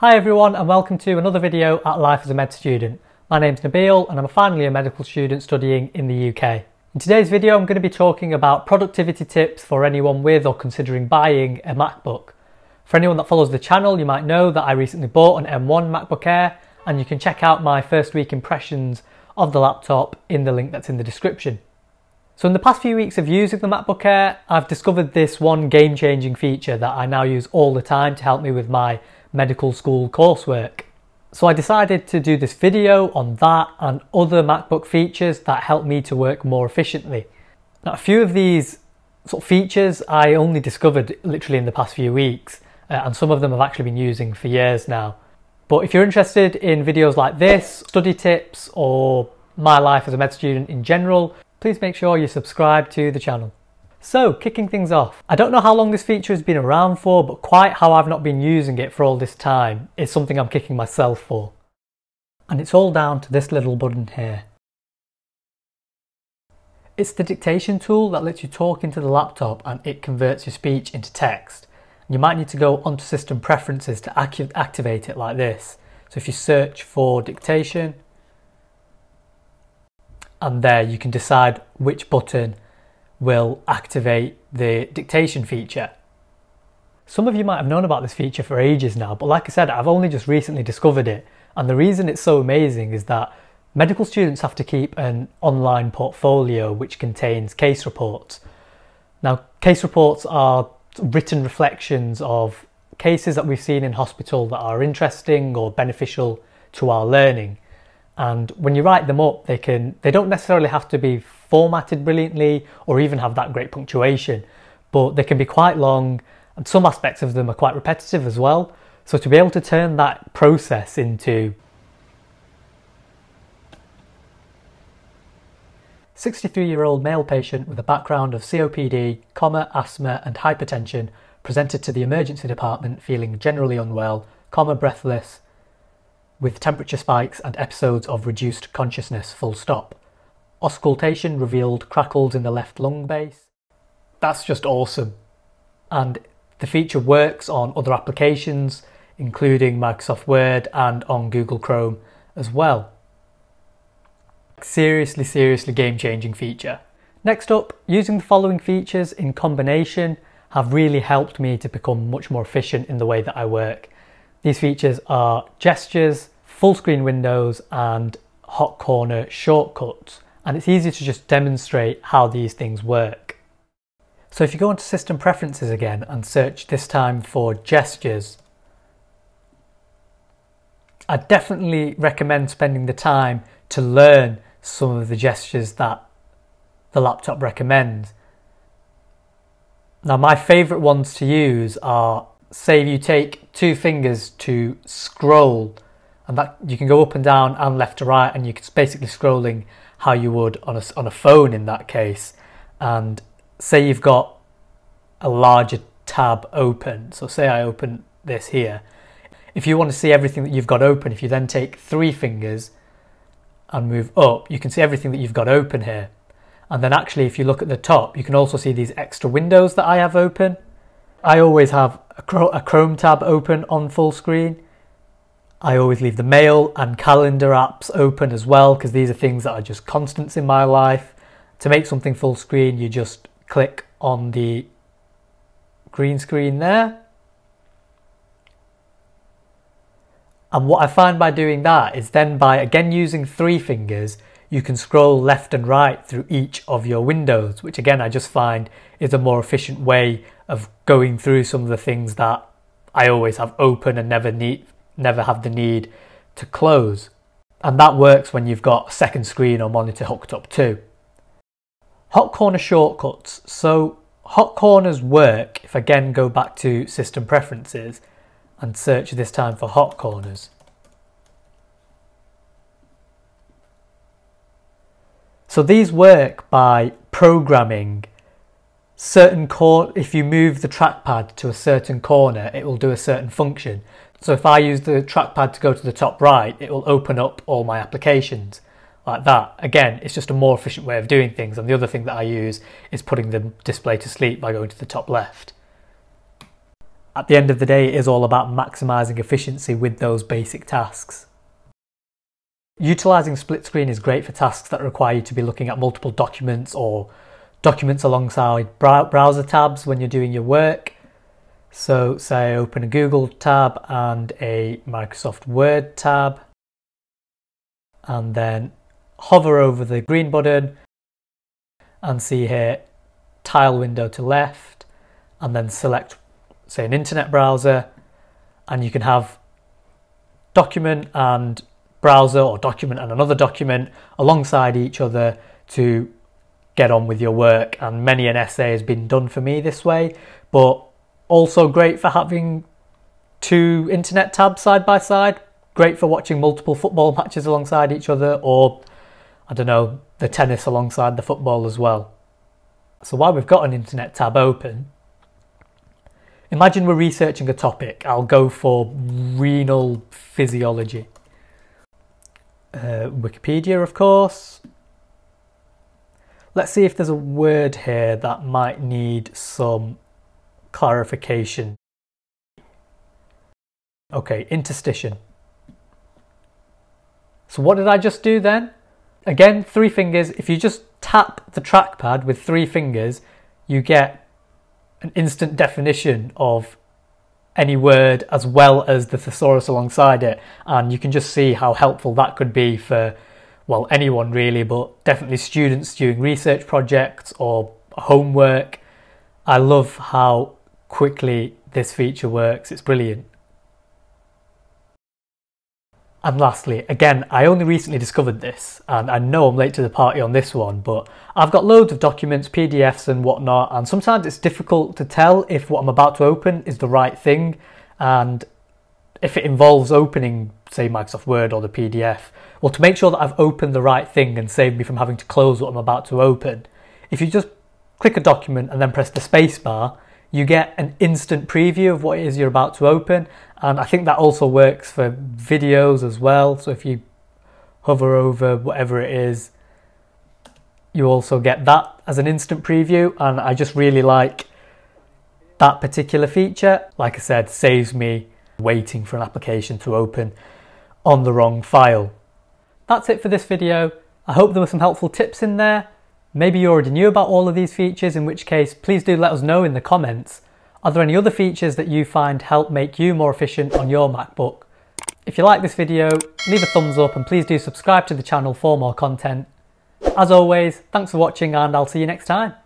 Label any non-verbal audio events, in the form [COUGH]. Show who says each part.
Speaker 1: Hi everyone and welcome to another video at Life as a Med Student. My name's Nabeel and I'm finally a medical student studying in the UK. In today's video I'm going to be talking about productivity tips for anyone with or considering buying a MacBook. For anyone that follows the channel you might know that I recently bought an M1 MacBook Air and you can check out my first week impressions of the laptop in the link that's in the description. So in the past few weeks of using the MacBook Air, I've discovered this one game-changing feature that I now use all the time to help me with my medical school coursework. So I decided to do this video on that and other MacBook features that help me to work more efficiently. Now a few of these sort of features I only discovered literally in the past few weeks uh, and some of them I've actually been using for years now. But if you're interested in videos like this, study tips or my life as a med student in general, please make sure you subscribe to the channel. So, kicking things off. I don't know how long this feature has been around for, but quite how I've not been using it for all this time is something I'm kicking myself for. And it's all down to this little button here. It's the dictation tool that lets you talk into the laptop and it converts your speech into text. You might need to go onto system preferences to activate it like this. So if you search for dictation, and there you can decide which button will activate the dictation feature. Some of you might have known about this feature for ages now, but like I said, I've only just recently discovered it. And the reason it's so amazing is that medical students have to keep an online portfolio which contains case reports. Now, case reports are written reflections of cases that we've seen in hospital that are interesting or beneficial to our learning and when you write them up they can they don't necessarily have to be formatted brilliantly or even have that great punctuation but they can be quite long and some aspects of them are quite repetitive as well. So to be able to turn that process into 63 year old male patient with a background of COPD, comma, asthma and hypertension presented to the emergency department feeling generally unwell, comma, breathless, with temperature spikes and episodes of reduced consciousness full stop. Auscultation revealed crackles in the left lung base. That's just awesome. And the feature works on other applications, including Microsoft Word and on Google Chrome as well. Seriously, seriously game changing feature. Next up, using the following features in combination have really helped me to become much more efficient in the way that I work. These features are gestures, full screen windows and hot corner shortcuts and it's easy to just demonstrate how these things work. So if you go into system preferences again and search this time for gestures, I definitely recommend spending the time to learn some of the gestures that the laptop recommends. Now my favourite ones to use are say you take two fingers to scroll. And that you can go up and down and left to right and you can basically scrolling how you would on a, on a phone in that case. And say you've got a larger tab open. So say I open this here. If you want to see everything that you've got open if you then take three fingers and move up you can see everything that you've got open here. And then actually if you look at the top you can also see these extra windows that I have open. I always have a Chrome tab open on full screen. I always leave the mail and calendar apps open as well because these are things that are just constants in my life. To make something full screen, you just click on the green screen there. And what I find by doing that is then by again using three fingers, you can scroll left and right through each of your windows, which again I just find is a more efficient way of going through some of the things that I always have open and never need never have the need to close. And that works when you've got a second screen or monitor hooked up too. Hot corner shortcuts. So hot corners work if again go back to system preferences and search this time for hot corners. So these work by programming certain cor if you move the trackpad to a certain corner it will do a certain function. So if I use the trackpad to go to the top right it will open up all my applications like that. Again it's just a more efficient way of doing things. And the other thing that I use is putting the display to sleep by going to the top left. At the end of the day, it is all about maximizing efficiency with those basic tasks. Utilizing split screen is great for tasks that require you to be looking at multiple documents or documents alongside browser tabs when you're doing your work. So say I open a Google tab and a Microsoft Word tab and then hover over the green button and see here tile window to left and then select say an internet browser and you can have document and browser or document and another document alongside each other to get on with your work and many an essay has been done for me this way. But also great for having two internet tabs side by side. Great for watching multiple football [LAUGHS] matches alongside each other or I don't know the tennis alongside the football as well. So while we've got an internet tab open imagine we're researching a topic. I'll go for renal physiology. Uh, Wikipedia of course Let's see if there's a word here that might need some clarification. Okay, interstitium. So what did I just do then? Again, three fingers. If you just tap the trackpad with three fingers, you get an instant definition of any word as well as the thesaurus alongside it. And you can just see how helpful that could be for well, anyone really, but definitely students doing research projects or homework. I love how quickly this feature works, it's brilliant. And lastly, again, I only recently discovered this, and I know I'm late to the party on this one, but I've got loads of documents, PDFs, and whatnot, and sometimes it's difficult to tell if what I'm about to open is the right thing, and if it involves opening, say, Microsoft Word or the PDF, well, to make sure that I've opened the right thing and save me from having to close what I'm about to open, if you just click a document and then press the spacebar, you get an instant preview of what it is you're about to open. And I think that also works for videos as well. So if you hover over whatever it is, you also get that as an instant preview. And I just really like that particular feature. Like I said, saves me waiting for an application to open on the wrong file. That's it for this video. I hope there were some helpful tips in there. Maybe you already knew about all of these features, in which case please do let us know in the comments. Are there any other features that you find help make you more efficient on your MacBook? If you like this video, leave a thumbs up and please do subscribe to the channel for more content. As always, thanks for watching and I'll see you next time.